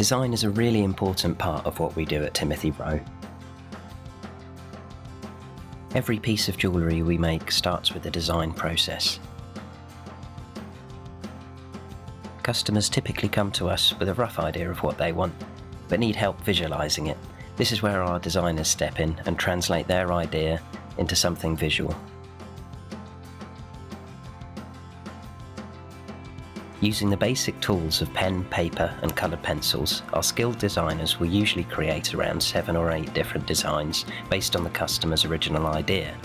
Design is a really important part of what we do at Timothy Roe. Every piece of jewellery we make starts with the design process. Customers typically come to us with a rough idea of what they want, but need help visualising it. This is where our designers step in and translate their idea into something visual. Using the basic tools of pen, paper and coloured pencils, our skilled designers will usually create around seven or eight different designs based on the customer's original idea.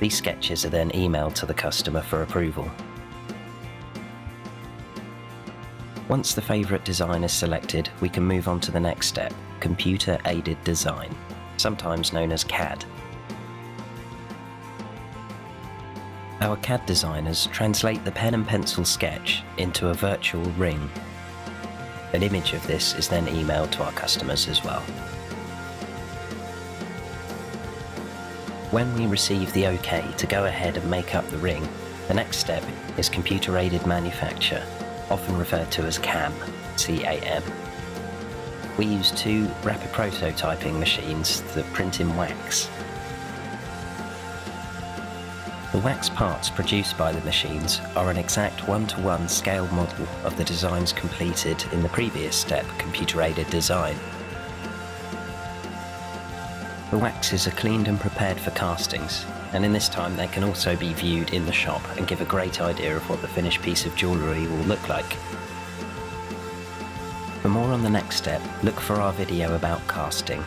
These sketches are then emailed to the customer for approval. Once the favourite design is selected, we can move on to the next step, computer aided design, sometimes known as CAD. Our CAD designers translate the pen and pencil sketch into a virtual ring. An image of this is then emailed to our customers as well. When we receive the OK to go ahead and make up the ring, the next step is computer aided manufacture, often referred to as CAM, C-A-M. We use two rapid prototyping machines that print in wax the wax parts produced by the machines are an exact one-to-one scale model of the designs completed in the previous step, computer-aided design. The waxes are cleaned and prepared for castings, and in this time they can also be viewed in the shop and give a great idea of what the finished piece of jewellery will look like. For more on the next step, look for our video about casting